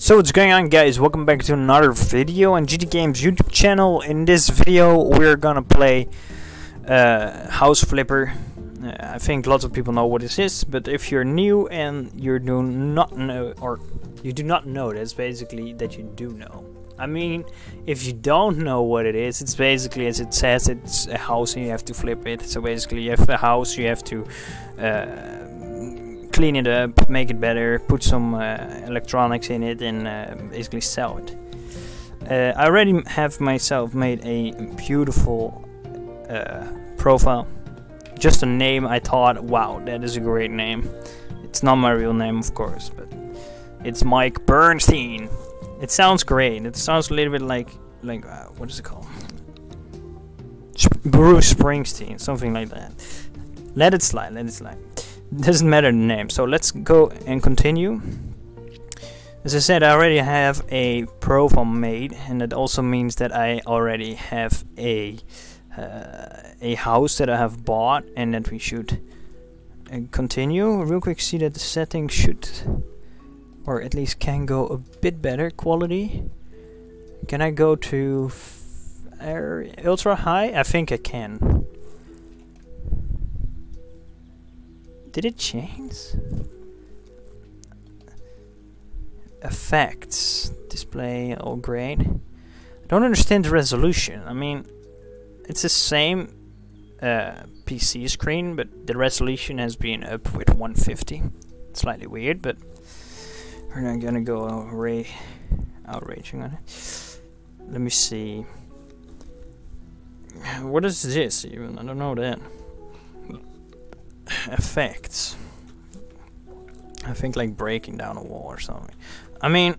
So what's going on guys, welcome back to another video on G-J Games YouTube channel. In this video we're gonna play uh, House Flipper. Uh, I think lots of people know what this is, but if you're new and you do not know, or you do not know, that's basically that you do know. I mean, if you don't know what it is, it's basically as it says, it's a house and you have to flip it. So basically you have a house, you have to uh, clean it up, make it better, put some uh, electronics in it, and uh, basically sell it. Uh, I already have myself made a beautiful profile. Just a name, I thought, wow, that is a great name. It's not my real name, of course, but it's Mike Bernstein. It sounds great. It sounds a little bit like, like uh, what is it called? Sp Bruce Springsteen, something like that. Let it slide, let it slide doesn't matter the name. So let's go and continue. As I said I already have a profile made and that also means that I already have a uh, a house that I have bought and that we should uh, continue. Real quick see that the settings should or at least can go a bit better quality. Can I go to ultra high? I think I can Did it change? Effects. Display all grade. I don't understand the resolution. I mean, it's the same uh, PC screen, but the resolution has been up with 150. It's slightly weird, but we're not gonna go outrage outraging on it. Let me see. What is this even? I don't know that effects. I think like breaking down a wall or something. I mean,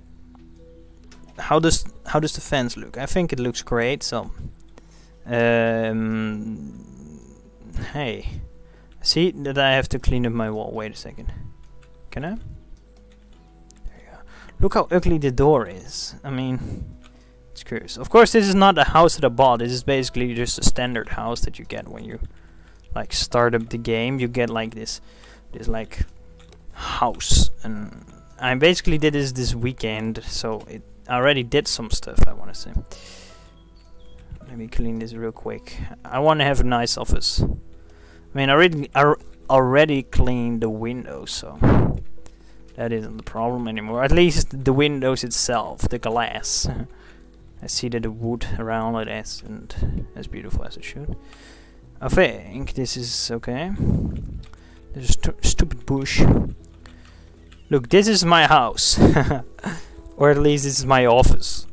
how does how does the fence look? I think it looks great. So, um, hey, see that I have to clean up my wall. Wait a second. Can I? There you go. Look how ugly the door is. I mean, it's curious. Of course, this is not a house that I bought. This is basically just a standard house that you get when you like start up the game you get like this this like house. And I basically did this this weekend so it already did some stuff I want to say. Let me clean this real quick. I want to have a nice office. I mean I already I already cleaned the windows so that isn't the problem anymore. At least the windows itself the glass. I see that the wood around it is and as beautiful as it should I think this is okay. There's a stupid bush. Look, this is my house. or at least this is my office.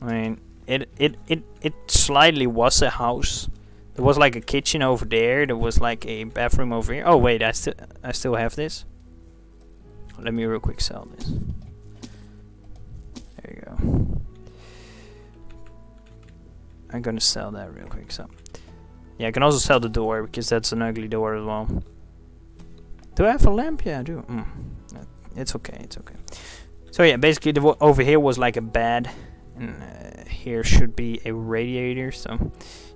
I mean, it, it, it, it slightly was a house. There was like a kitchen over there. There was like a bathroom over here. Oh wait, I still I still have this. Let me real quick sell this. There you go. I'm gonna sell that real quick. So. Yeah, I can also sell the door, because that's an ugly door as well. Do I have a lamp? Yeah, I do. Mm. It's okay, it's okay. So yeah, basically the over here was like a bed, and uh, here should be a radiator, so...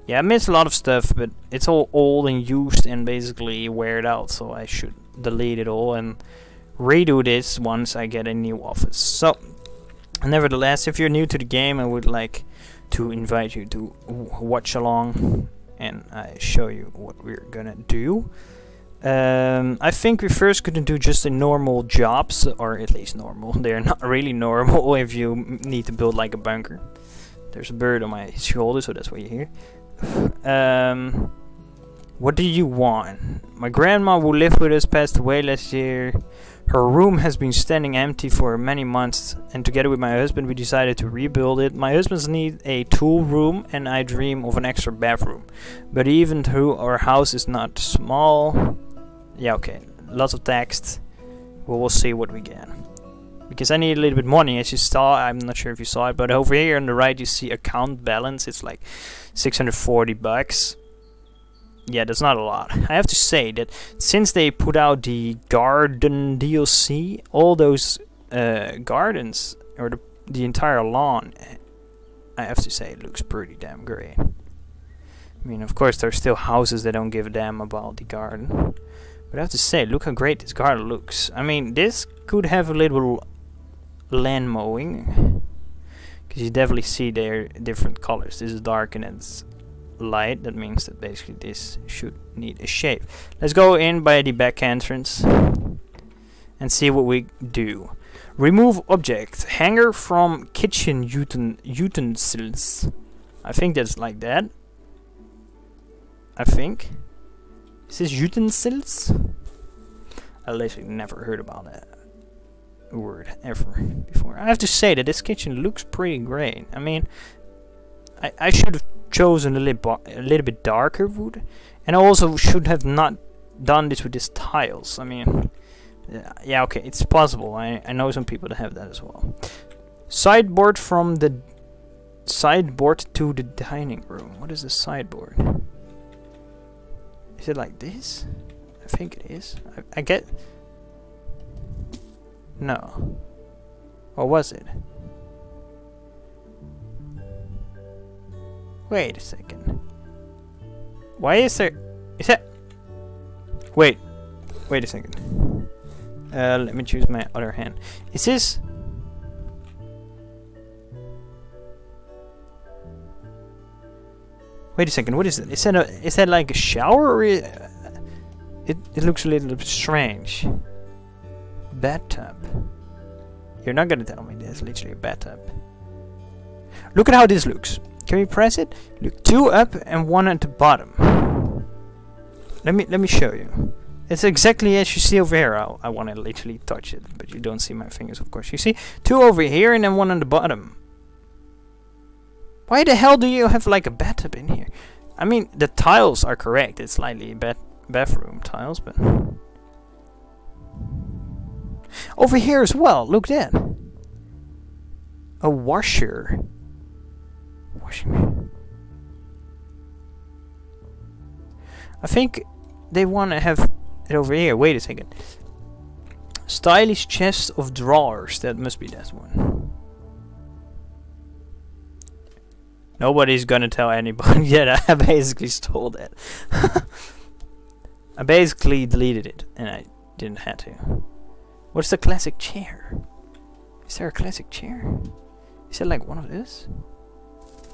Yeah, I missed a lot of stuff, but it's all old and used and basically weared out, so I should delete it all and redo this once I get a new office. So, nevertheless, if you're new to the game, I would like to invite you to watch along and I show you what we're gonna do. Um, I think we're first gonna do just the normal jobs, or at least normal. They're not really normal if you need to build like a bunker. There's a bird on my shoulder, so that's why you hear. Um, what do you want? My grandma who lived with us passed away last year. Her room has been standing empty for many months, and together with my husband, we decided to rebuild it. My husband's need a tool room, and I dream of an extra bathroom. But even though our house is not small, yeah, okay, lots of text. Well, we'll see what we get. Because I need a little bit money, as you saw. I'm not sure if you saw it, but over here on the right, you see account balance. It's like 640 bucks yeah, that's not a lot. I have to say that since they put out the garden DLC, all those uh, gardens or the the entire lawn, I have to say it looks pretty damn great. I mean, of course, there's still houses that don't give a damn about the garden, but I have to say, look how great this garden looks. I mean, this could have a little land mowing. Because you definitely see they're different colors. This is dark and it's light. That means that basically this should need a shape. Let's go in by the back entrance and see what we do. Remove object. Hanger from kitchen uten utensils. I think that's like that. I think. Is this utensils? I literally never heard about that word ever before. I have to say that this kitchen looks pretty great. I mean, I, I should have chosen a little, a little bit darker wood. And I also should have not done this with these tiles. I mean, yeah, okay, it's possible. I, I know some people that have that as well. Sideboard from the sideboard to the dining room. What is the sideboard? Is it like this? I think it is. I, I get... No. Or was it? Wait a second. Why is there... Is that... Wait. Wait a second. Uh, let me choose my other hand. Is this... Wait a second, what is it? Is that, a, is that like a shower or... It, it, it looks a little strange. Bathtub. You're not gonna tell me there's literally a bathtub. Look at how this looks. Can we press it? Look, two up and one at the bottom. Let me let me show you. It's exactly as you see over here. I, I want to literally touch it, but you don't see my fingers, of course. You see two over here and then one on the bottom. Why the hell do you have like a bathtub in here? I mean, the tiles are correct. It's slightly bath bathroom tiles, but over here as well. Look that. A washer. Washing. I think they want to have it over here. Wait a second. Stylish chest of drawers. That must be that one. Nobody's gonna tell anybody yet. I basically stole that. I basically deleted it, and I didn't have to. What's the classic chair? Is there a classic chair? Is it like one of this?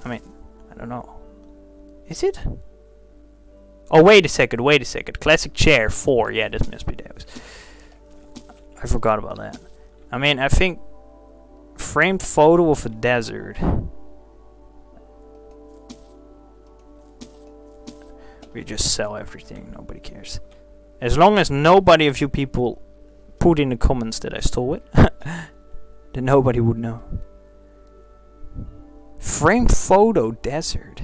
I mean, I don't know. Is it? Oh, wait a second, wait a second. Classic chair 4. Yeah, this must be those. I forgot about that. I mean, I think framed photo of a desert. We just sell everything. Nobody cares. As long as nobody of you people put in the comments that I stole it, then nobody would know. Frame photo desert.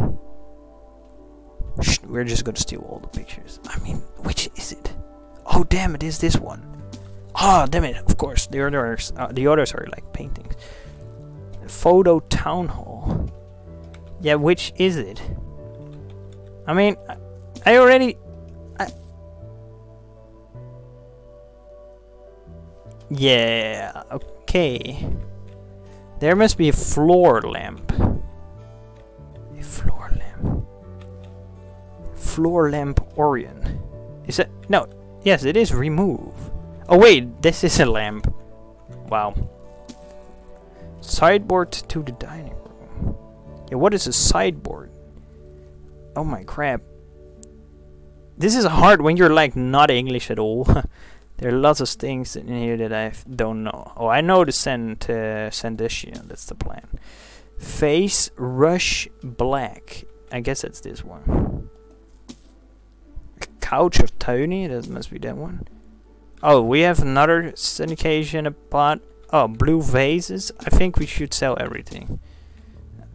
We're just gonna steal all the pictures. I mean, which is it? Oh damn, it is this one. Ah, oh, damn it! Of course, the others, uh, the others are like paintings. Photo town hall. Yeah, which is it? I mean, I, I already. I, yeah. Okay. There must be a floor lamp. Floor lamp Orion. Is it? No. Yes, it is remove. Oh wait, this is a lamp. Wow. Sideboard to the dining room. Yeah, what is a sideboard? Oh my crap. This is hard when you're like not English at all. There are lots of things in here that I don't know. Oh, I know the send uh, Sandician. That's the plan. Face Rush Black. I guess that's this one. Couch of Tony. That must be that one. Oh, we have another syndication a pot. Oh, blue vases. I think we should sell everything.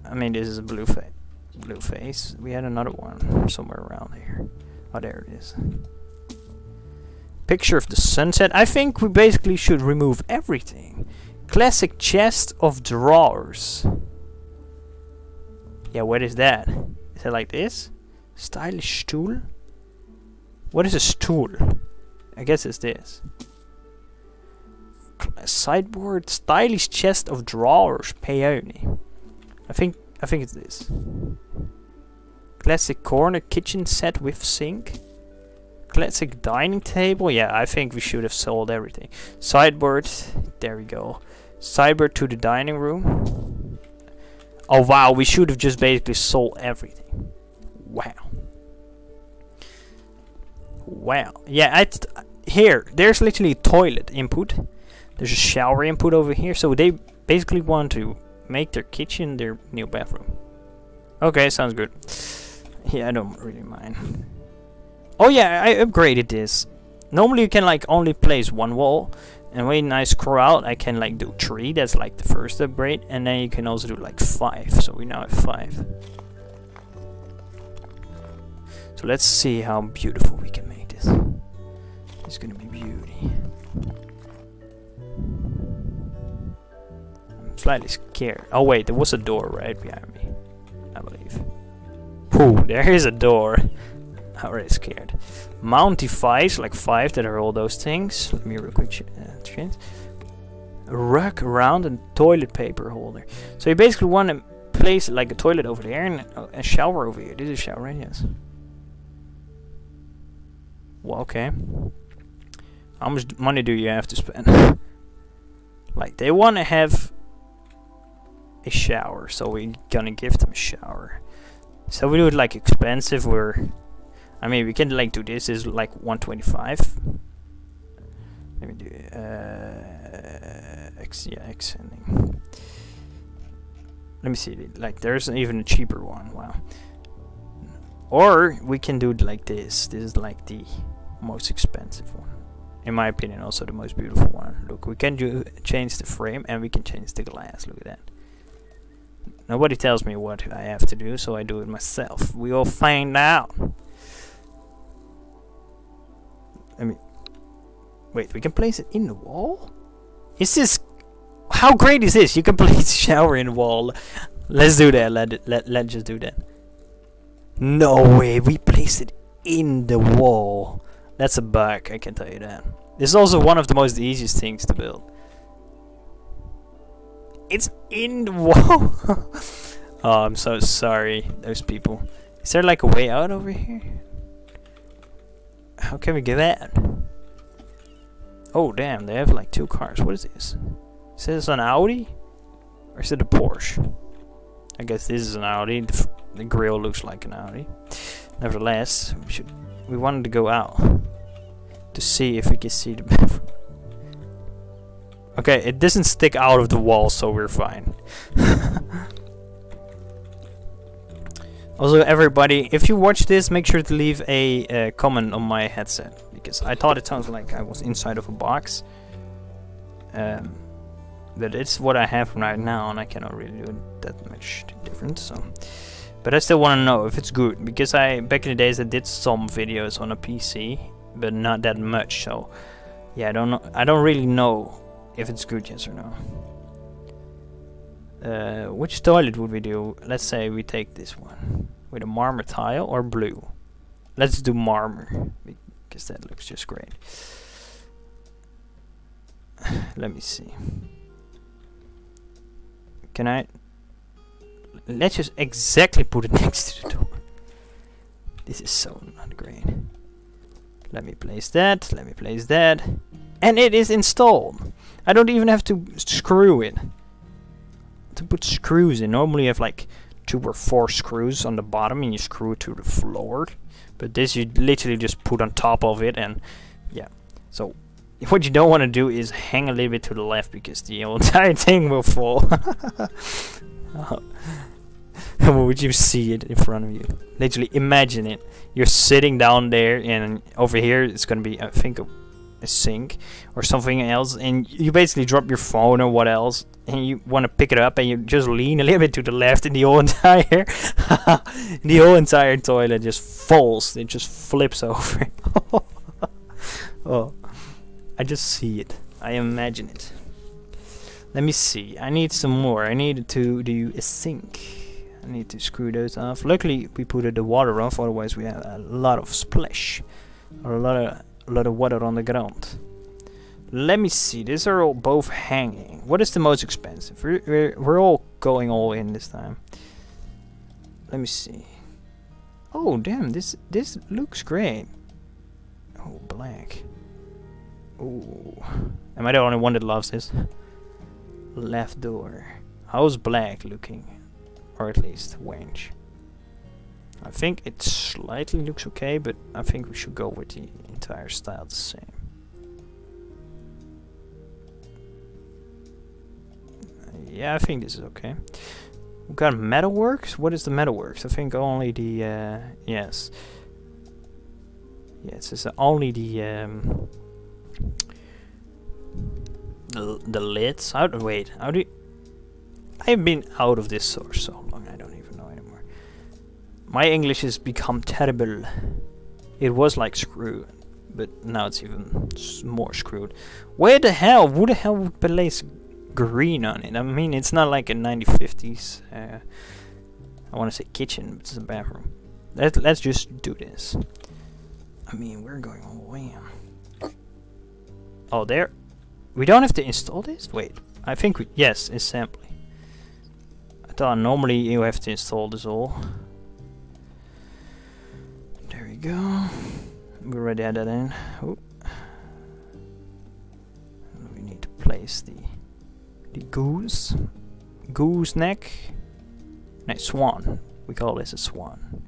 I mean, this is a blue face. Blue face. We had another one somewhere around here. Oh, there it is picture of the sunset. I think we basically should remove everything. Classic chest of drawers. Yeah, what is that? Is it like this? Stylish stool? What is a stool? I guess it's this. sideboard, stylish chest of drawers, peony. I think I think it's this. Classic corner kitchen set with sink classic dining table. Yeah, I think we should have sold everything. Sideboard. There we go. Cyber to the dining room. Oh wow, we should have just basically sold everything. Wow. Wow. Yeah, I here, there's literally toilet input. There's a shower input over here. So they basically want to make their kitchen their new bathroom. Okay, sounds good. Yeah, I don't really mind. Oh yeah, I upgraded this. Normally you can like only place one wall. And when I scroll out, I can like do three. That's like the first upgrade. And then you can also do like five. So we now have five. So let's see how beautiful we can this. It's gonna be beauty. I'm slightly scared. Oh wait, there was a door right behind me. I believe. Ooh, there is a door. I'm already scared. Mounty fives, like five that are all those things. Let me real quick uh, change. A rug around and toilet paper holder. So you basically want to place like a toilet over there and a shower over here. This is a shower, right? Yes. Well, okay. How much money do you have to spend? like, they want to have a shower, so we're gonna give them a shower. So we do it like expensive, we're... I mean, we can like do this is like 125. Let me do uh, X, yeah, X ending. Let me see, like there's even a cheaper one, wow. Or we can do it like this, this is like the most expensive one. In my opinion also the most beautiful one. Look we can do change the frame and we can change the glass. Look at that. Nobody tells me what I have to do so I do it myself. We will find out. I mean wait we can place it in the wall? Is this how great is this? You can place shower in the wall. Let's do that. Let it, let let's just do that. No way. We place it in the wall that's a bug, I can tell you that. This is also one of the most easiest things to build. It's in the wall! oh, I'm so sorry, those people. Is there like a way out over here? How can we get that? Oh damn, they have like two cars. What is this? Is this an Audi? Or is it a Porsche? I guess this is an Audi. The, the grill looks like an Audi. Nevertheless, we should we wanted to go out to see if we can see the map. okay, it doesn't stick out of the wall, so we're fine. also, everybody, if you watch this, make sure to leave a uh, comment on my headset because I thought it sounds like I was inside of a box. Um, but it's what I have right now, and I cannot really do that much different. So. But I still want to know if it's good because I back in the days I did some videos on a PC, but not that much. So yeah, I don't know. I don't really know if it's good, yes or no. Uh, which toilet would we do? Let's say we take this one with a marmor tile or blue. Let's do marmor because that looks just great. Let me see. Can I let's just exactly put it next to the door. This is so not great. Let me place that, let me place that. And it is installed. I don't even have to screw it. To put screws in. Normally you have like two or four screws on the bottom and you screw it to the floor. But this you literally just put on top of it and yeah. So what you don't want to do is hang a little bit to the left because the entire thing will fall. Uh-huh. would you see it in front of you? Literally, imagine it. You're sitting down there, and over here it's gonna be, I think, a, a sink or something else, and you basically drop your phone or what else, and you want to pick it up, and you just lean a little bit to the left, and the whole entire, the whole entire toilet just falls. It just flips over. oh, I just see it. I imagine it. Let me see. I need some more. I need to do a sink. I need to screw those off. Luckily, we put the water off. Otherwise, we have a lot of splash, or a lot of a lot of water on the ground. Let me see. These are all both hanging. What is the most expensive? We're we're, we're all going all in this time. Let me see. Oh damn! This this looks great. Oh black. Oh, am I the only one that loves this? left door. How's black looking? Or at least wench. I think it slightly looks okay, but I think we should go with the entire style the same. Yeah, I think this is okay. We've got metalworks. What is the metalworks? I think only the uh, yes. Yes, it's only the um, the the lids. How do wait? How do you, I've been out of this source so long. I don't even know anymore. My English has become terrible. It was like screw, but now it's even more screwed. Where the hell? Who the hell would place green on it? I mean, it's not like a 1950s. Uh, I want to say kitchen, but it's a bathroom. Let, let's just do this. I mean, we're going way. Oh, there. We don't have to install this? Wait. I think we... Yes, assembly. I thought normally you have to install this all. There we go. We already had that in. Oh. We need to place the the goose. Goose neck. No, swan. We call this a swan.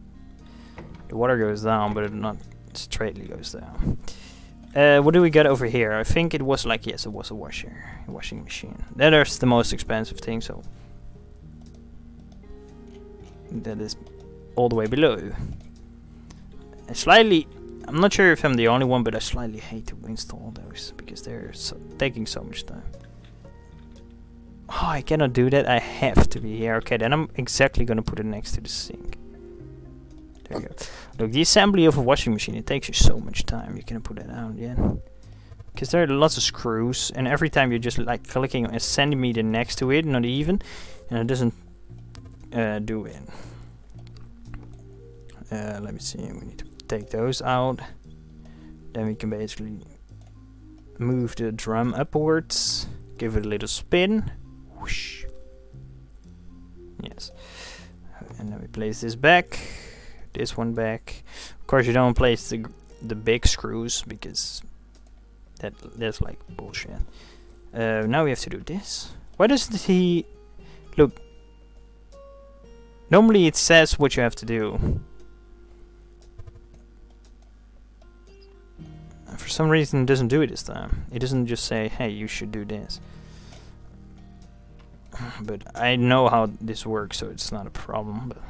The water goes down, but it not straightly goes down. Uh, what do we got over here? I think it was like, yes, it was a washer, a washing machine. That is the most expensive thing, so that is all the way below. And slightly, I'm not sure if I'm the only one, but I slightly hate to install those because they're so, taking so much time. Oh, I cannot do that. I have to be here. Okay, then I'm exactly gonna put it next to the sink. There you go. Look, the assembly of a washing machine, it takes you so much time. You can put it out again. Because there are lots of screws, and every time you're just like clicking a centimeter next to it, not even, and it doesn't uh, do it. Uh, let me see, we need to take those out. Then we can basically move the drum upwards, give it a little spin. Whoosh. Yes. And then we place this back this one back. Of course, you don't place the the big screws because that that's like bullshit. Uh, now we have to do this. Why does he look? Normally it says what you have to do. For some reason, it doesn't do it this time. It doesn't just say, "Hey, you should do this." But I know how this works, so it's not a problem. But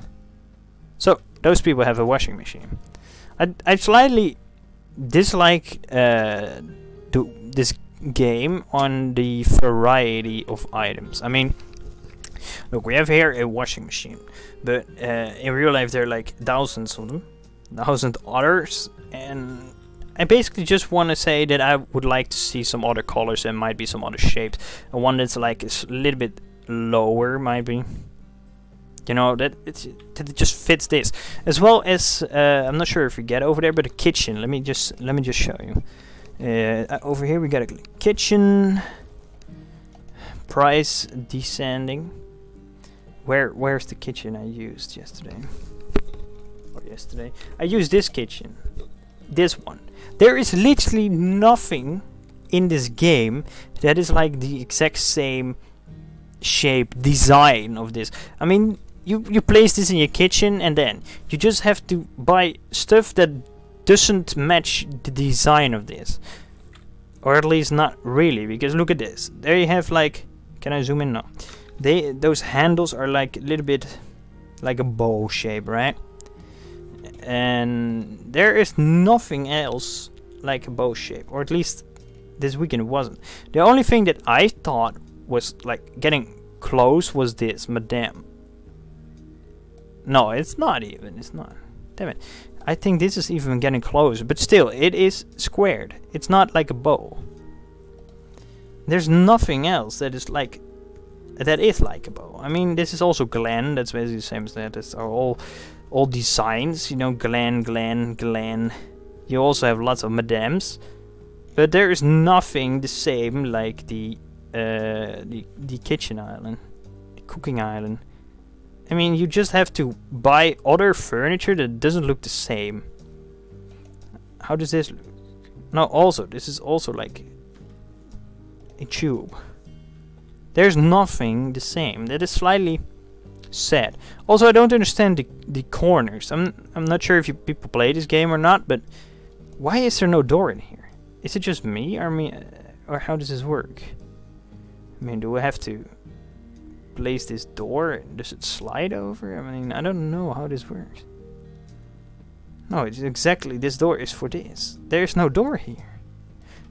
so those people have a washing machine. I I slightly dislike uh, this game on the variety of items. I mean, look, we have here a washing machine, but uh, in real life there are like thousands of them, thousand others, and I basically just want to say that I would like to see some other colors and might be some other shapes. A one that's like a little bit lower, maybe. You know that it's that it just fits this, as well as uh, I'm not sure if you get over there, but a kitchen. Let me just let me just show you. Uh, over here we got a kitchen. Price descending. Where where's the kitchen I used yesterday? Or yesterday I used this kitchen. This one. There is literally nothing in this game that is like the exact same shape design of this. I mean, you you place this in your kitchen and then you just have to buy stuff that doesn't match the design of this or at least not really because look at this there you have like can I zoom in now they those handles are like a little bit like a bow shape right and there is nothing else like a bow shape or at least this weekend wasn't the only thing that I thought was like getting close was this madame no, it's not even. It's not. Damn it. I think this is even getting close. But still, it is squared. It's not like a bow. There's nothing else that is like... That is bow. I mean, this is also Glen. That's basically the same as that. It's all, all designs. You know, Glen, Glen, Glen. You also have lots of madams, But there is nothing the same like the, uh, the, the kitchen island. The cooking island. I mean, you just have to buy other furniture that doesn't look the same. How does this look? No, also, this is also like a tube. There's nothing the same. That is slightly sad. Also, I don't understand the the corners. I'm I'm not sure if you people play this game or not, but why is there no door in here? Is it just me, or me, uh, or how does this work? I mean, do I have to place this door? Does it slide over? I mean, I don't know how this works. No, it's exactly this door is for this. There's no door here.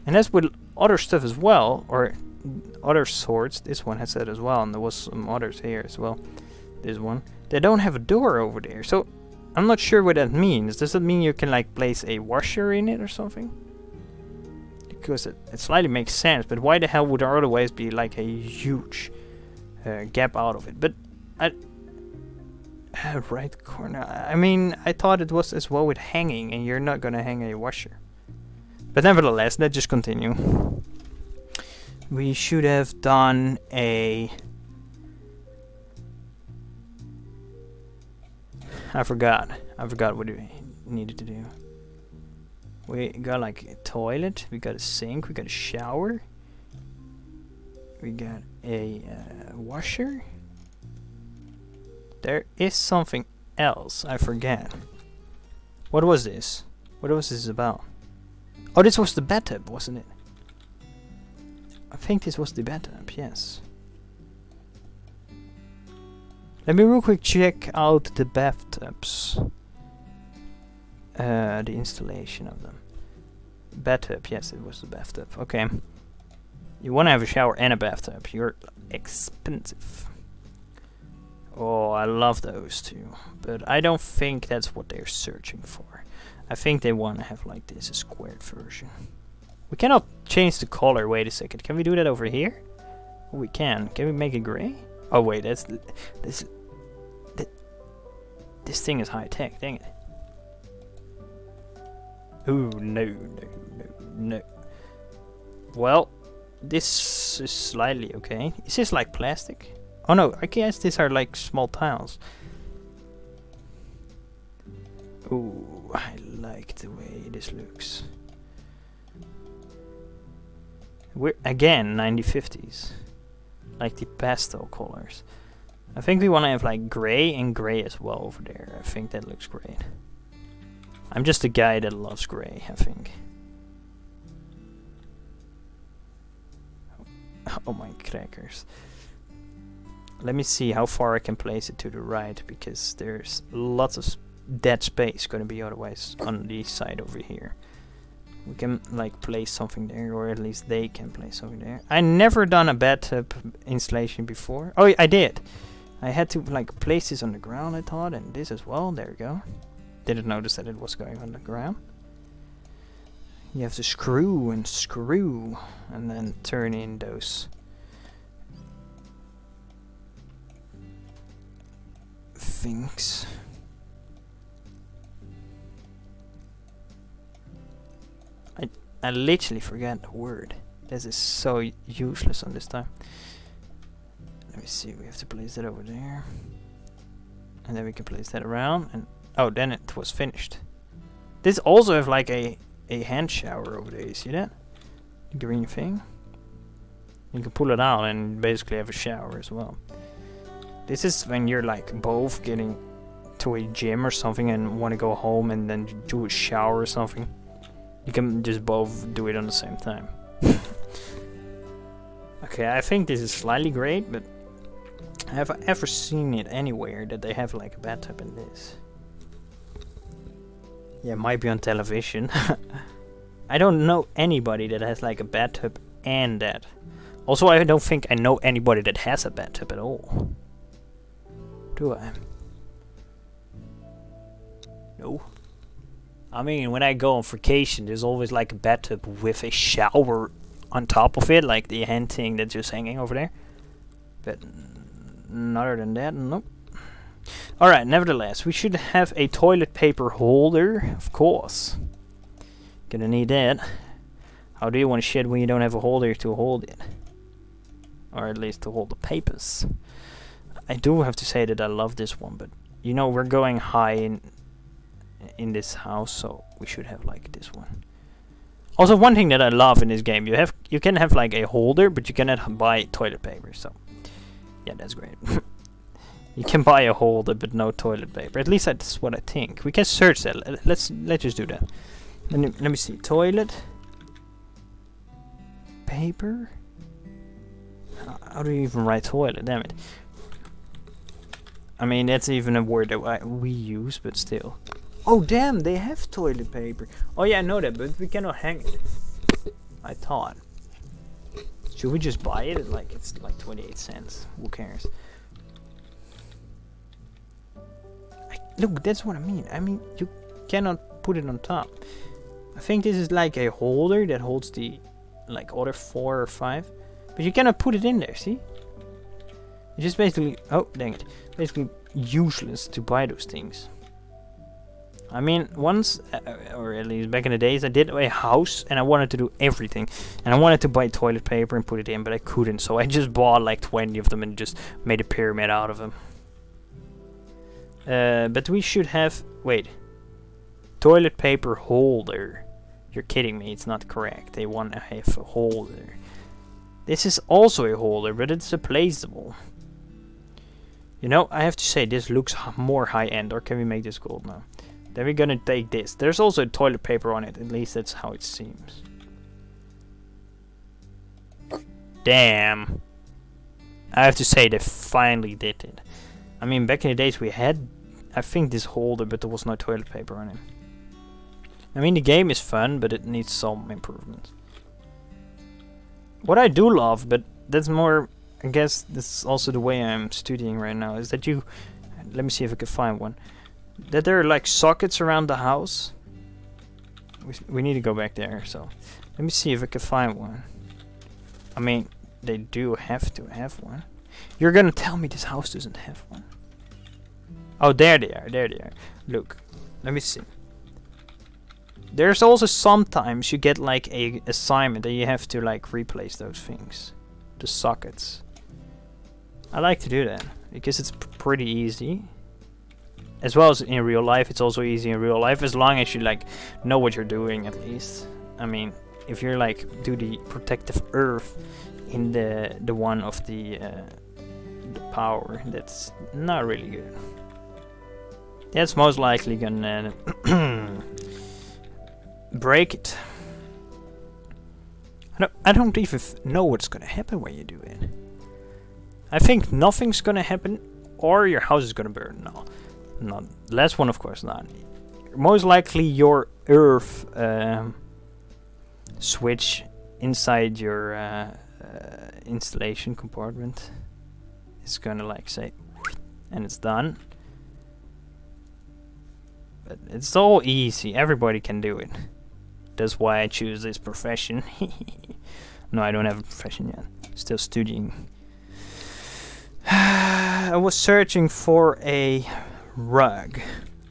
And that's with other stuff as well, or other swords. This one has that as well, and there was some others here as well. This one. They don't have a door over there, so I'm not sure what that means. Does that mean you can like place a washer in it or something? Because it, it slightly makes sense, but why the hell would there otherwise be like a huge uh, gap out of it? But I, right corner. I mean, I thought it was as well with hanging, and you're not gonna hang a washer. But nevertheless, let's just continue. We should have done a... I forgot. I forgot what we needed to do. We got like a toilet, we got a sink, we got a shower. We got a uh, washer. There is something else, I forget. What was this? What was this about? Oh, this was the bathtub, wasn't it? I think this was the bathtub, yes. Let me real quick check out the bathtubs. Uh, the installation of them. Bathtub, yes, it was the bathtub. Okay. You want to have a shower and a bathtub. You're expensive. Oh, I love those two. But I don't think that's what they're searching for. I think they want to have like this, a squared version. We cannot change the color. Wait a second. Can we do that over here? We can. Can we make it gray? Oh wait, that's this. That, this thing is high tech. Dang it. Ooh, no, no, no, no. Well, this is slightly okay. Is this like plastic? Oh no, I guess these are like small tiles. Ooh, I like the way this looks. We're again 9050s. Like the pastel colors. I think we want to have like gray and gray as well over there. I think that looks great. I'm just a guy that loves gray, I think. Oh my crackers. Let me see how far I can place it to the right, because there's lots of dead space going to be otherwise on the side over here. We can like place something there, or at least they can place something there. I never done a bathtub installation before. Oh, I did. I had to like place this on the ground, I thought, and this as well. There we go. Didn't notice that it was going on the ground. You have to screw and screw, and then turn in those things. I literally forgot the word. This is so useless on this time. Let me see, we have to place that over there. And then we can place that around and oh then it was finished. This also have like a a hand shower over there, you see that? The green thing. You can pull it out and basically have a shower as well. This is when you're like both getting to a gym or something and want to go home and then do a shower or something. You can just both do it on the same time. okay, I think this is slightly great, but have I ever seen it anywhere that they have like a bathtub in this? Yeah, it might be on television. I don't know anybody that has like a bathtub and that. Also, I don't think I know anybody that has a bathtub at all. Do I? No. I mean, when I go on vacation, there's always like a bathtub with a shower on top of it, like the hand thing that's just hanging over there. But other than that, nope. Alright, nevertheless, we should have a toilet paper holder, of course. Gonna need that. How do you want to shit when you don't have a holder to hold it? Or at least to hold the papers. I do have to say that I love this one, but you know, we're going high in in this house, so we should have like this one. Also, one thing that I love in this game, you have you can have like a holder, but you cannot buy toilet paper. So, yeah, that's great. you can buy a holder, but no toilet paper. At least that's what I think. We can search that. Let's let's just do that. Let me, let me see. Toilet paper. How do you even write toilet? Damn it. I mean, that's even a word that I, we use, but still. Oh damn, they have toilet paper. Oh yeah, I know that, but we cannot hang it. I thought. Should we just buy it? Like it's like 28 cents. Who cares? I, look, that's what I mean. I mean, you cannot put it on top. I think this is like a holder that holds the like other four or five. But you cannot put it in there, see? It's just basically, oh dang it, basically useless to buy those things. I mean, once, uh, or at least back in the days, I did a house and I wanted to do everything. And I wanted to buy toilet paper and put it in, but I couldn't. So I just bought like 20 of them and just made a pyramid out of them. Uh, but we should have, wait, toilet paper holder. You're kidding me, it's not correct. They want to have a holder. This is also a holder, but it's replaceable. You know, I have to say, this looks more high-end, or can we make this gold now? Then we're gonna take this. There's also toilet paper on it, at least that's how it seems. Damn. I have to say, they finally did it. I mean, back in the days we had, I think, this holder, but there was no toilet paper on it. I mean, the game is fun, but it needs some improvements. What I do love, but that's more, I guess, this is also the way I'm studying right now, is that you, let me see if I can find one that there are like sockets around the house. We, we need to go back there, so let me see if I can find one. I mean, they do have to have one. You're gonna tell me this house doesn't have one. Oh, there they are, there they are. Look, let me see. There's also sometimes you get like a assignment that you have to like replace those things. The sockets. I like to do that because it's pretty easy as well as in real life it's also easy in real life as long as you like know what you're doing at least. I mean if you're like do the protective earth in the the one of the uh, the power that's not really good. That's most likely gonna break it. I don't, I don't even know what's gonna happen when you do it. I think nothing's gonna happen or your house is gonna burn now not last one, of course not. Most likely your Earth um, switch inside your uh, uh, installation compartment is gonna like say, and it's done. But it's all easy. Everybody can do it. That's why I choose this profession. no, I don't have a profession yet. Still studying. I was searching for a rug.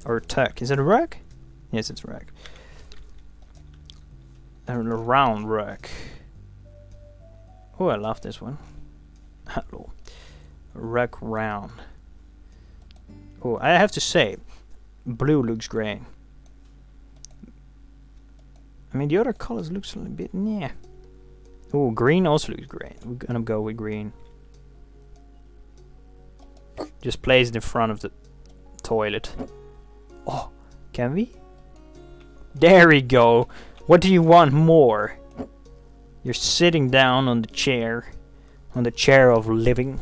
Or tuck. Is it a rug? Yes, it's a rug. A round rug. Oh, I love this one. Hello. Rug round. Oh, I have to say, blue looks great. I mean, the other colors looks a little bit, yeah. Oh, green also looks great. We're gonna go with green. Just place it in front of the toilet. Oh, can we? There we go. What do you want more? You're sitting down on the chair, on the chair of living,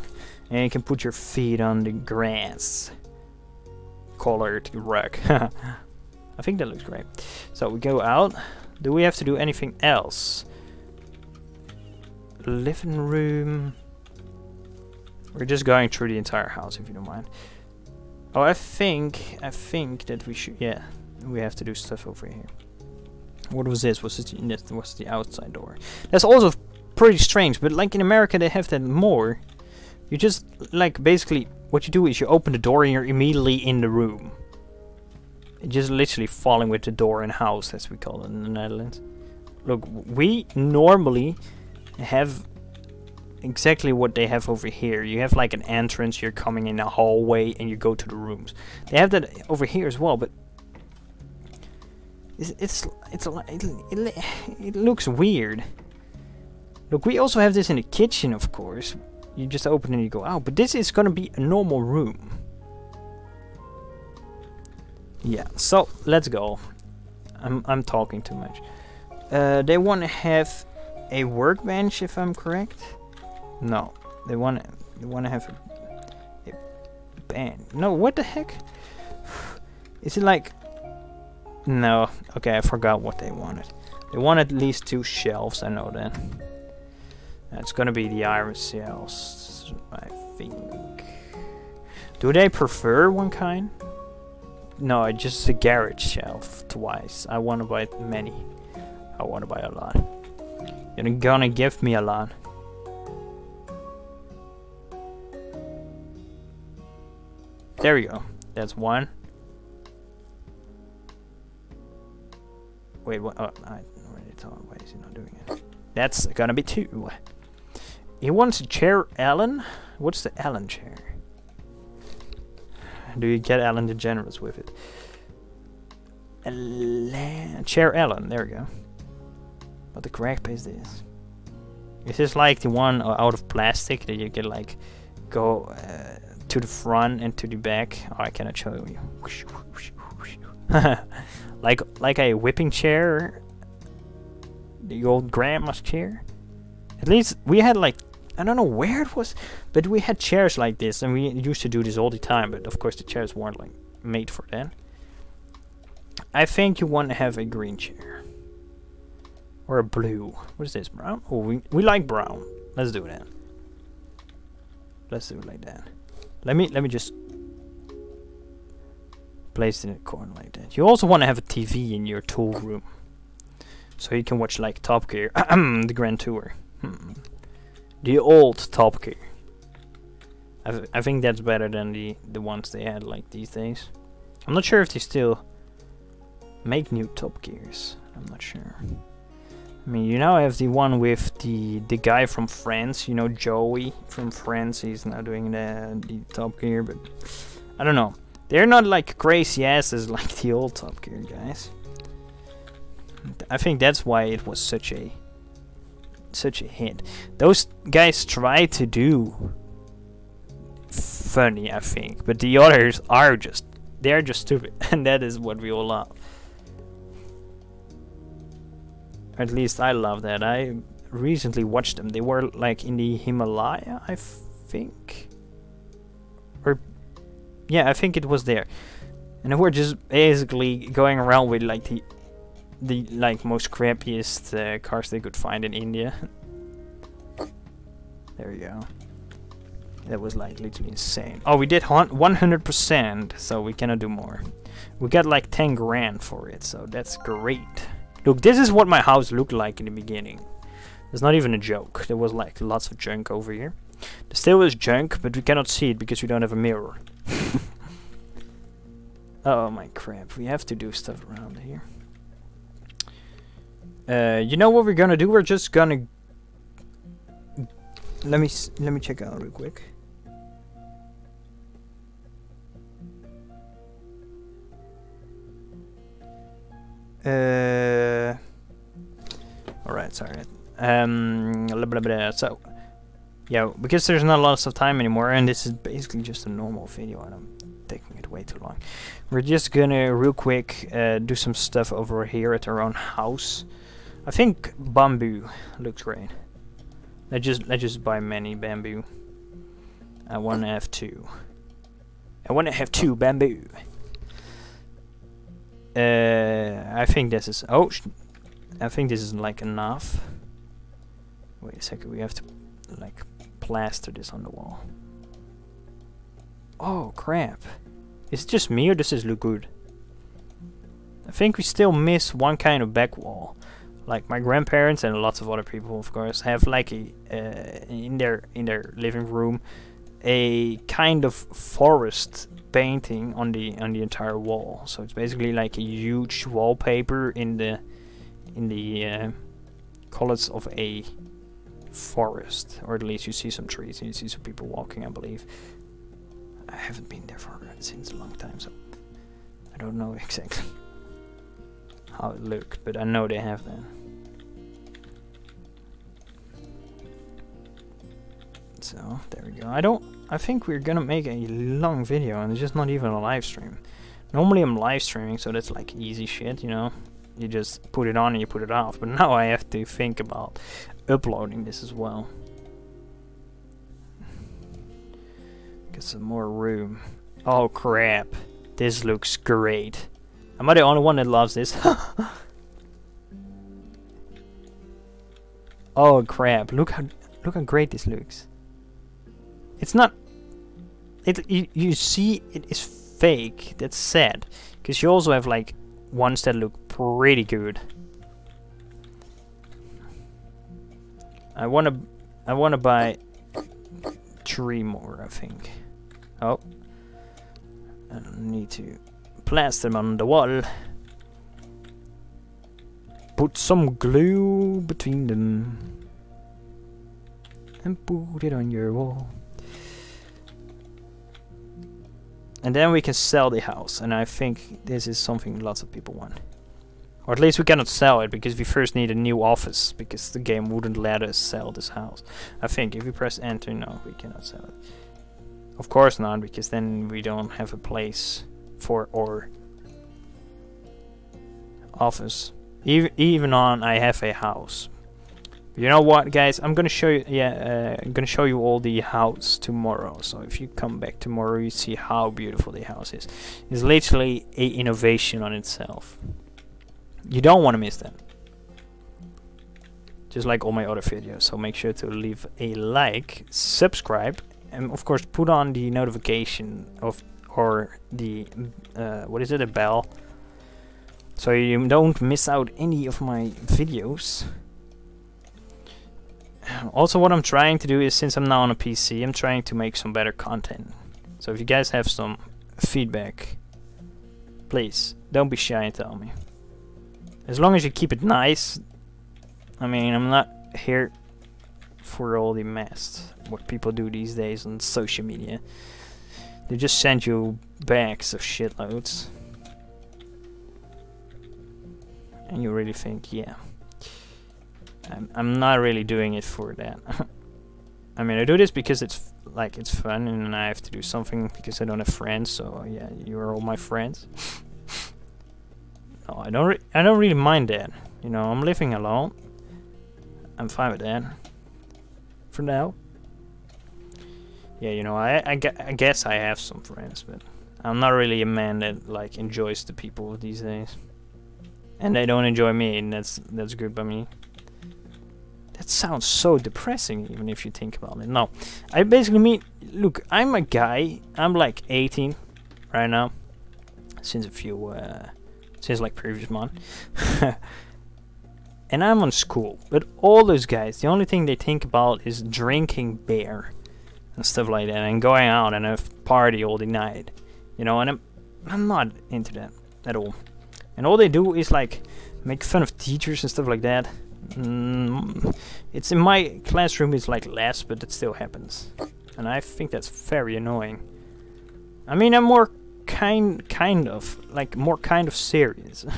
and you can put your feet on the grass. Colored rug. I think that looks great. So we go out. Do we have to do anything else? Living room. We're just going through the entire house if you don't mind. Oh, I think, I think that we should, yeah, we have to do stuff over here. What was this? Was it, was the outside door. That's also pretty strange, but like in America they have that more. You just, like, basically, what you do is you open the door and you're immediately in the room. just literally falling with the door in house, as we call it in the Netherlands. Look, we normally have exactly what they have over here. You have like an entrance, you're coming in a hallway and you go to the rooms. They have that over here as well, but It's it's it's it, it looks weird. Look, we also have this in the kitchen, of course. You just open and you go out, but this is gonna be a normal room. Yeah, so let's go. I'm I'm talking too much. Uh, they want to have a workbench, if I'm correct. No, they want to they want to have a, a band. No, what the heck? Is it like? No. Okay, I forgot what they wanted. They want at least two shelves. I know that. That's gonna be the iron shelves, I think. Do they prefer one kind? No, just a garage shelf twice. I want to buy many. I want to buy a lot. You're gonna give me a lot. There we go. That's one. Wait, what? Oh, I already told Why is he not doing it? That's gonna be two. He wants a chair Alan. What's the Alan chair? Do you get Ellen DeGeneres with it? Alan chair Alan. There we go. What the crap is this? Is this like the one uh, out of plastic that you can like go uh, to the front and to the back? Oh, I cannot show you. like like a whipping chair, the old grandma's chair. At least we had like I don't know where it was, but we had chairs like this, and we used to do this all the time. But of course, the chairs weren't like made for that. I think you want to have a green chair. Or a blue. What is this, brown? Oh, we, we like brown. Let's do that. Let's do it like that. Let me let me just place it in a corner like that. You also want to have a TV in your tool room. So you can watch like Top Gear, the Grand Tour. Hmm. The old Top Gear. I, I think that's better than the, the ones they had like these days. I'm not sure if they still make new Top Gears. I'm not sure. I mean, you now have the one with the the guy from Friends, you know, Joey from Friends. He's now doing the, the Top Gear, but I don't know. They're not like crazy asses like the old Top Gear guys. I think that's why it was such a such a hit. Those guys try to do funny, I think, but the others are just they're just stupid, and that is what we all love. At least I love that. I recently watched them. They were like in the Himalaya, I think. Or yeah, I think it was there. And they were just basically going around with like the the like most crappiest uh, cars they could find in India. there you go. That was like literally insane. Oh, we did 100%, so we cannot do more. We got like 10 grand for it, so that's great. Look, this is what my house looked like in the beginning. It's not even a joke. There was like lots of junk over here. There still is junk, but we cannot see it because we don't have a mirror. oh my crap, we have to do stuff around here. Uh, you know what we're gonna do? We're just gonna... Let me let me check out real quick. Uh, Alright, sorry. Um, blah, blah. So, yeah, because there's not a lot of time anymore, and this is basically just a normal video, and I'm taking it way too long. We're just gonna, real quick, uh, do some stuff over here at our own house. I think bamboo looks great. Let's just, let's just buy many bamboo. I wanna have two. I wanna have two bamboo. Uh, I think this is... Oh, I think this is like enough. Wait a second, we have to like plaster this on the wall. Oh, crap. Is it just me or does this look good? I think we still miss one kind of back wall. Like my grandparents and lots of other people, of course, have like a uh, in their in their living room a kind of forest painting on the on the entire wall. So it's basically like a huge wallpaper in the in the uh, colors of a forest, or at least you see some trees and you see some people walking. I believe. I haven't been there for since a long time, so I don't know exactly how it looked, but I know they have that. So there we go. I don't. I think we're gonna make a long video, and it's just not even a live stream. Normally I'm live streaming, so that's like easy shit, you know. You just put it on and you put it off. But now I have to think about uploading this as well. Get some more room. Oh crap! This looks great. Am I the only one that loves this? oh crap! Look how look how great this looks. It's not. It you, you see it is fake. That's sad, because you also have like ones that look pretty good. I wanna I wanna buy three more. I think. Oh, I need to plaster them on the wall. Put some glue between them and put it on your wall. And then we can sell the house, and I think this is something lots of people want. Or at least we cannot sell it, because we first need a new office, because the game wouldn't let us sell this house. I think if we press enter, no, we cannot sell it. Of course not, because then we don't have a place for our office. Even, even on I have a house, you know what, guys? I'm gonna show you. Yeah, uh, I'm gonna show you all the house tomorrow. So if you come back tomorrow, you see how beautiful the house is. It's literally a innovation on itself. You don't want to miss that. Just like all my other videos. So make sure to leave a like, subscribe, and of course put on the notification of or the uh, what is it, a bell, so you don't miss out any of my videos also what I'm trying to do is since I'm now on a PC I'm trying to make some better content. So if you guys have some feedback please don't be shy and tell me. As long as you keep it nice I mean I'm not here for all the mess what people do these days on social media. They just send you bags of shitloads. And you really think yeah I'm, I'm not really doing it for that. I mean, I do this because it's like it's fun, and I have to do something because I don't have friends. So yeah, you are all my friends. no, I don't. I don't really mind that. You know, I'm living alone. I'm fine with that. For now. Yeah, you know, I, I, I guess I have some friends, but I'm not really a man that like enjoys the people these days. And they don't enjoy me, and that's that's good by me. That sounds so depressing, even if you think about it. No, I basically mean, look, I'm a guy. I'm like 18 right now, since a few, uh, since like previous month. and I'm on school. But all those guys, the only thing they think about is drinking beer and stuff like that, and going out and a party all the night. You know, and I'm, I'm not into that at all. And all they do is like make fun of teachers and stuff like that. Mm, it's in my classroom it's like less, but it still happens. And I think that's very annoying. I mean, I'm more kind, kind of, like, more kind of serious.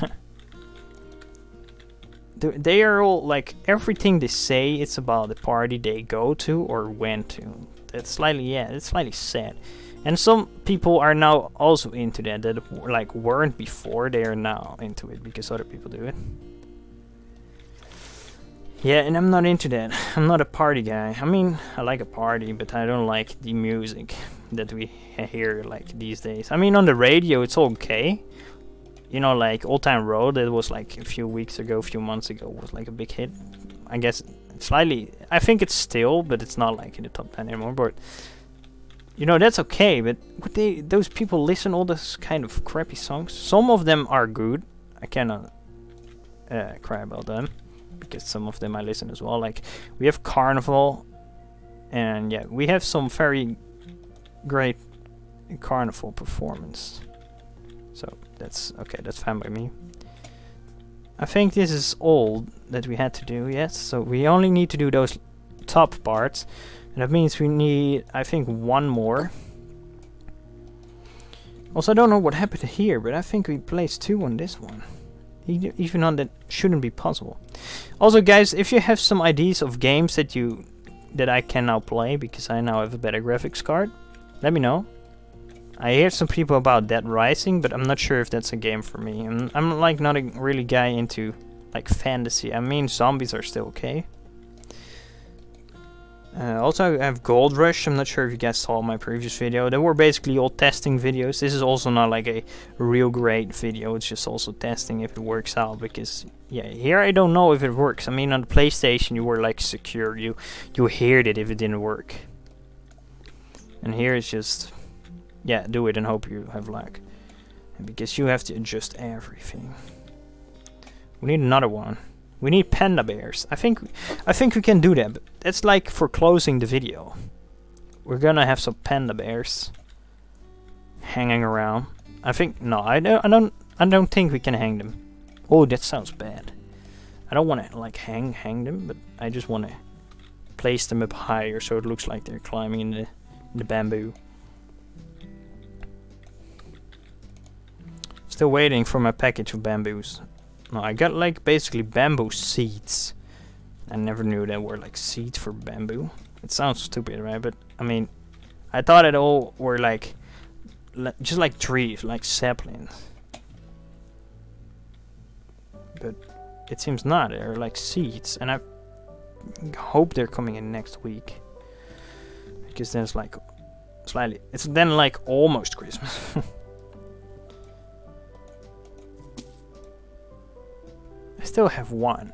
they are all, like, everything they say, it's about the party they go to or went to. It's slightly, yeah, it's slightly sad. And some people are now also into that, that, like, weren't before, they are now into it because other people do it. Yeah, and I'm not into that. I'm not a party guy. I mean, I like a party, but I don't like the music that we hear like these days. I mean, on the radio it's okay. You know, like Old Town Road, it was like a few weeks ago, a few months ago, was like a big hit. I guess slightly. I think it's still, but it's not like in the top 10 anymore. But you know, that's okay. But would they? Those people listen all this kind of crappy songs. Some of them are good. I cannot uh, cry about them because some of them I listen as well. Like we have Carnival, and yeah, we have some very great Carnival performance. So that's okay. That's fine by me. I think this is all that we had to do. Yes, so we only need to do those top parts, and that means we need, I think, one more. Also, I don't know what happened here, but I think we placed two on this one. Even on that shouldn't be possible. Also, guys, if you have some ideas of games that you that I can now play because I now have a better graphics card, let me know. I hear some people about Dead Rising, but I'm not sure if that's a game for me. I'm, I'm like not a really guy into like fantasy. I mean, zombies are still okay. Uh, also, I have Gold Rush. I'm not sure if you guys saw my previous video. They were basically all testing videos. This is also not like a real great video. It's just also testing if it works out. Because, yeah, here I don't know if it works. I mean, on the PlayStation, you were like secure. You, you heard it if it didn't work. And here it's just, yeah, do it and hope you have luck. Because you have to adjust everything. We need another one. We need panda bears. I think I think we can do that. But that's like for closing the video. We're gonna have some panda bears hanging around. I think no, I don't I don't I don't think we can hang them. Oh, that sounds bad. I don't want to like hang hang them, but I just want to place them up higher so it looks like they're climbing in the in the bamboo. Still waiting for my package of bamboos. No, I got like basically bamboo seeds. I never knew there were like seeds for bamboo. It sounds stupid, right? But I mean, I thought it all were like, li just like trees, like saplings. But it seems not. They're like seeds, and I hope they're coming in next week. Because then it's like slightly. It's then like almost Christmas. I still have one.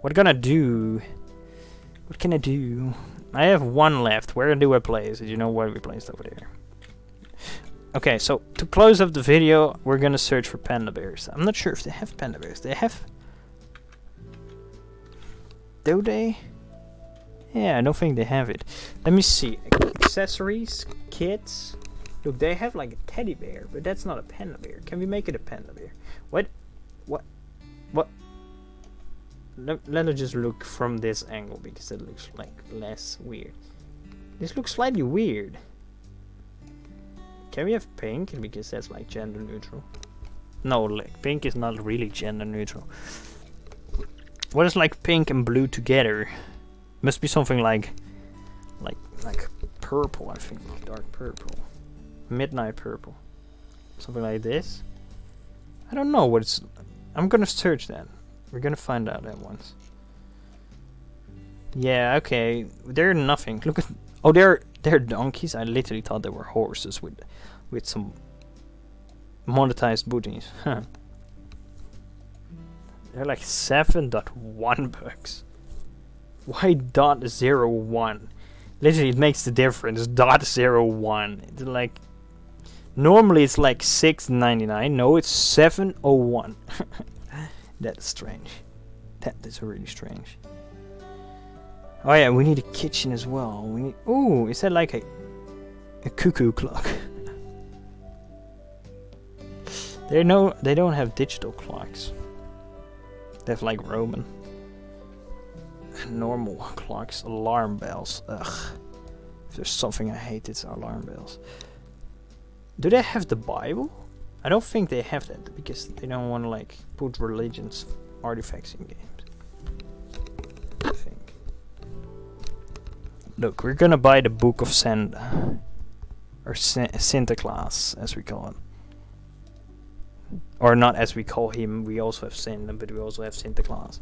What gonna do? What can I do? I have one left. Where do I place it? You know where we placed over there. Okay, so to close up the video, we're gonna search for panda bears. I'm not sure if they have panda bears. They have... Do they? Yeah, I don't think they have it. Let me see. Accessories, kits. Look, they have like a teddy bear, but that's not a panda bear. Can we make it a panda bear? What? What? What? Let, us just look from this angle because it looks like less weird. This looks slightly weird. Can we have pink because that's like gender neutral? No, like pink is not really gender neutral. What is like pink and blue together? Must be something like like like purple, I think. Dark purple. Midnight purple. Something like this. I don't know what it's I'm gonna search that. We're gonna find out at once. Yeah, okay. They're nothing. Look at oh they're they're donkeys. I literally thought they were horses with with some monetized booties. Huh. They're like seven dot one bucks. Why dot zero one? Literally it makes the difference. Dot zero one. It's like normally it's like six ninety nine. No, it's seven oh one. That's strange. That is really strange. Oh yeah, we need a kitchen as well. We need. Ooh, is that like a a cuckoo clock? they no, they don't have digital clocks. They have like Roman. Normal clocks, alarm bells. Ugh. If there's something I hate, it's alarm bells. Do they have the Bible? I don't think they have that because they don't want to like put religions artifacts in games. I think. Look, we're gonna buy the Book of Santa. Or Santa Claus, as we call him. Or not as we call him, we also have Santa, but we also have Santa Claus.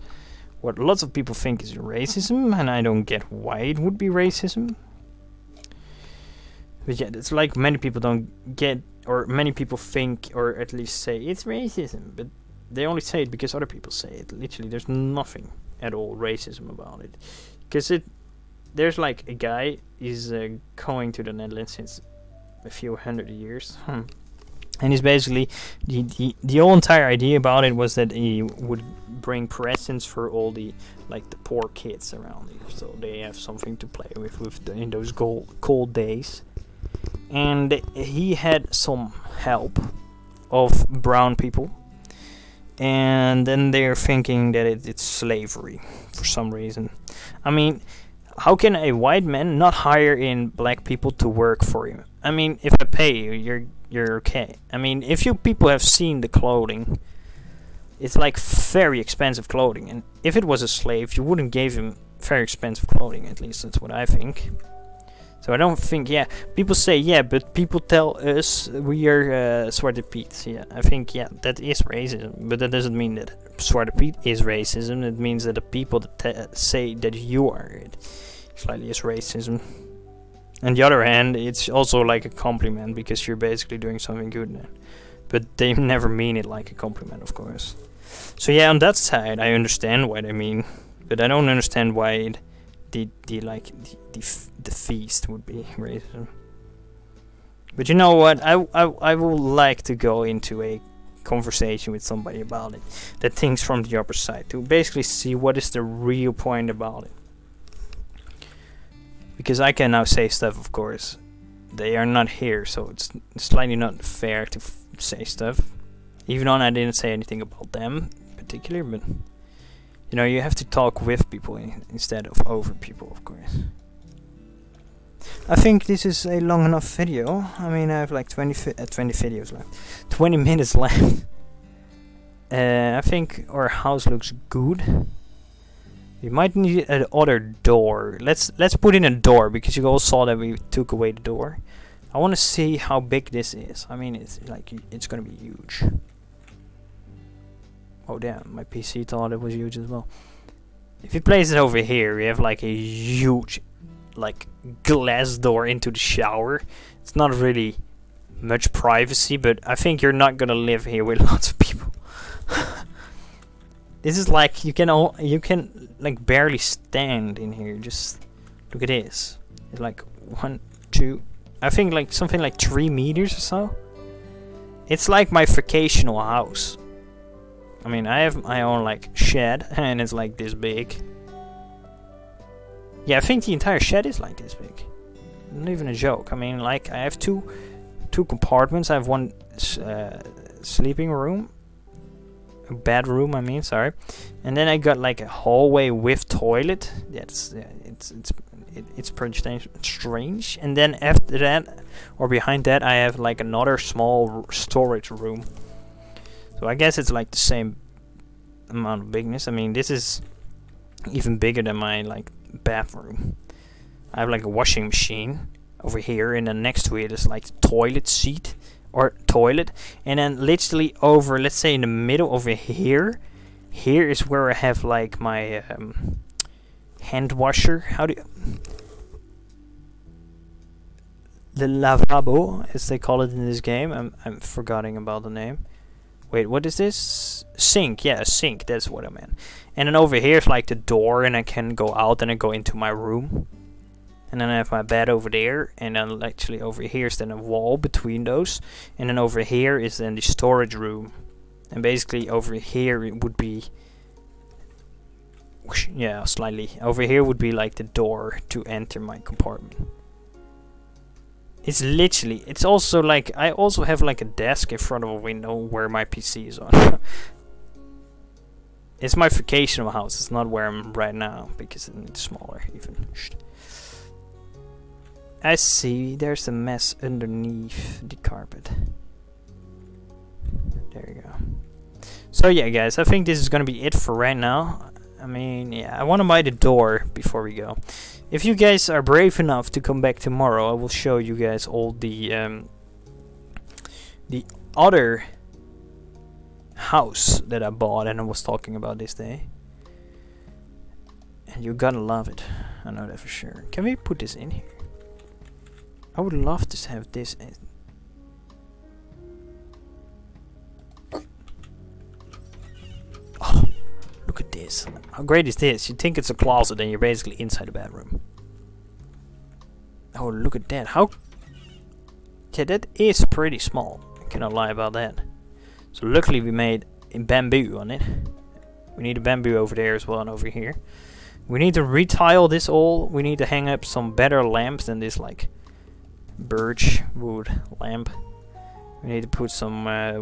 What lots of people think is racism, and I don't get why it would be racism. But yeah, it's like many people don't get or many people think or at least say it's racism, but they only say it because other people say it. Literally, there's nothing at all racism about it, because it there's like a guy is uh, going to the Netherlands since a few hundred years. Hmm. And he's basically the, the the whole entire idea about it was that he would bring presents for all the like the poor kids around here, so they have something to play with with the, in those cold cold days and he had some help of brown people and then they're thinking that it, it's slavery for some reason i mean how can a white man not hire in black people to work for him i mean if i pay you you're you're okay i mean if you people have seen the clothing it's like very expensive clothing. And if it was a slave, you wouldn't give him very expensive clothing. At least that's what I think. So I don't think, yeah, people say, yeah, but people tell us we are uh, Zwarte Piet. Yeah, I think, yeah, that is racism, but that doesn't mean that Zwarte Piet is racism. It means that the people that say that you are it slightly is racism. On the other hand, it's also like a compliment because you're basically doing something good then. But they never mean it like a compliment, of course. So yeah, on that side, I understand what I mean, but I don't understand why it the the like the the, the feast would be racism. But you know what? I, I I would like to go into a conversation with somebody about it that thinks from the other side to basically see what is the real point about it. Because I can now say stuff, of course. They are not here, so it's slightly not fair to say stuff. Even though I didn't say anything about them in particular, but you know, you have to talk with people instead of over people, of course. I think this is a long enough video. I mean, I have like 20, uh, 20 videos left. 20 minutes left. Uh, I think our house looks good. We might need another door. Let's let's put in a door because you all saw that we took away the door. I want to see how big this is. I mean, it's like it's gonna be huge. Oh damn, my PC thought it was huge as well. If you place it over here, we have like a huge, like, glass door into the shower. It's not really much privacy, but I think you're not gonna live here with lots of people. this is like you can all you can like barely stand in here. Just look at this. It's like one, two, I think like something like three meters or so. It's like my vacational house. I mean, I have my own like shed, and it's like this big. Yeah, I think the entire shed is like this big. Not even a joke. I mean, like I have two two compartments. I have one uh, sleeping room, a bedroom. I mean, sorry, and then I got like a hallway with toilet. That's yeah, it's it's it, it's pretty strange. And then after that, or behind that, I have like another small storage room. So I guess it's like the same amount of bigness. I mean, this is even bigger than my like bathroom. I have like a washing machine over here, and then next to it is like the toilet seat or toilet, and then literally over, let's say in the middle over here, here is where I have like my um, hand washer. How do you the lavabo, as they call it in this game. I'm I'm forgetting about the name. Wait, what is this? Sink, yeah, sink, that's what I meant. And then over here is like the door and I can go out and I go into my room. And then I have my bed over there and then actually over here is then a wall between those. And then over here is then the storage room. And basically over here it would be yeah, slightly. Over here would be like the door to enter my compartment. It's literally, it's also like, I also have like a desk in front of a window where my PC is on. it's my vacational house, it's not where I'm right now, because it's smaller even. I see, there's a mess underneath the carpet. There you go. So yeah guys, I think this is gonna be it for right now. I mean, yeah, I want to buy the door before we go. If you guys are brave enough to come back tomorrow, I will show you guys all the um, the other house that I bought and I was talking about this day. And you're gonna love it. I know that for sure. Can we put this in here? I would love to have this in. This. How great is this? You think it's a closet and you're basically inside a bedroom. Oh, look at that. How... Okay, that is pretty small. I cannot lie about that. So luckily we made in bamboo on it. We need a bamboo over there as well and over here. We need to retile this all. We need to hang up some better lamps than this like birch wood lamp. We need to put some uh,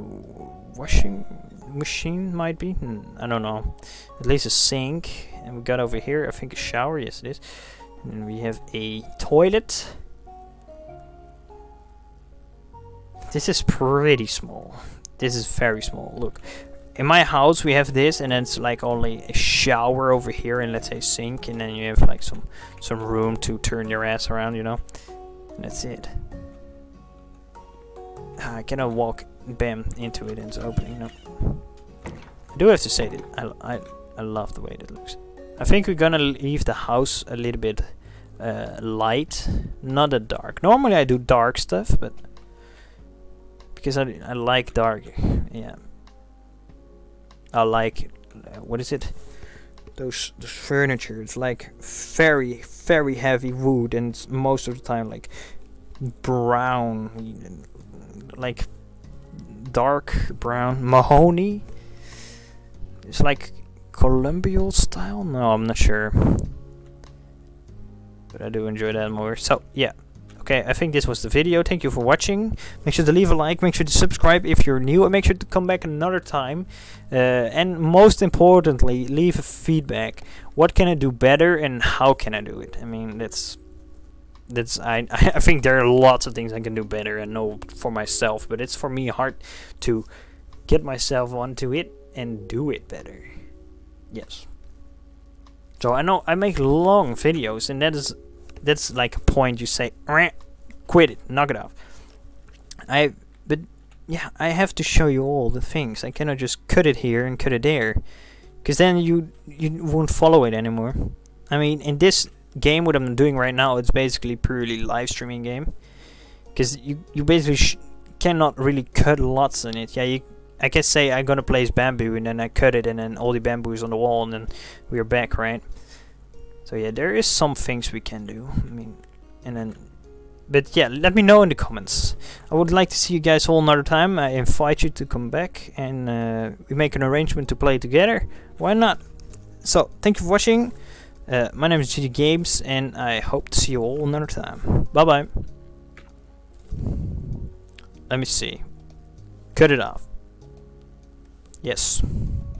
washing machine might be. Hmm, I don't know. At least a sink. And we got over here, I think a shower. Yes, it is. And we have a toilet. This is pretty small. This is very small. Look. in my house we have this and then it's like only a shower over here and let's say sink and then you have like some some room to turn your ass around you know and that's it ah, I cannot walk bam into it and it's opening no I do have to say that I, I, I love the way that looks I think we're gonna leave the house a little bit uh, light not that dark normally I do dark stuff but because I, I like dark yeah I like uh, what is it? Those those furniture. It's like very very heavy wood, and most of the time like brown, like dark brown mahogany. It's like Colombian style. No, I'm not sure, but I do enjoy that more. So yeah. Okay, I think this was the video. Thank you for watching. Make sure to leave a like, make sure to subscribe if you're new, and make sure to come back another time. Uh, and most importantly, leave a feedback. What can I do better, and how can I do it? I mean, that's that's I I think there are lots of things I can do better and know for myself, but it's for me hard to get myself onto it and do it better. Yes. So I know I make long videos, and that is that's like a point you say, quit it, knock it off. I, but yeah, I have to show you all the things. I cannot just cut it here and cut it there, because then you you won't follow it anymore. I mean, in this game, what I'm doing right now, it's basically purely live streaming game, because you you basically cannot really cut lots in it. Yeah, you. I can say I'm gonna place bamboo and then I cut it and then all the bamboo is on the wall and then we're back, right? So yeah, there is some things we can do. I mean, and then, but yeah, let me know in the comments. I would like to see you guys all another time. I invite you to come back and uh, we make an arrangement to play together. Why not? So thank you for watching. Uh, my name is G-J Games, and I hope to see you all another time. Bye bye. Let me see. Cut it off. Yes.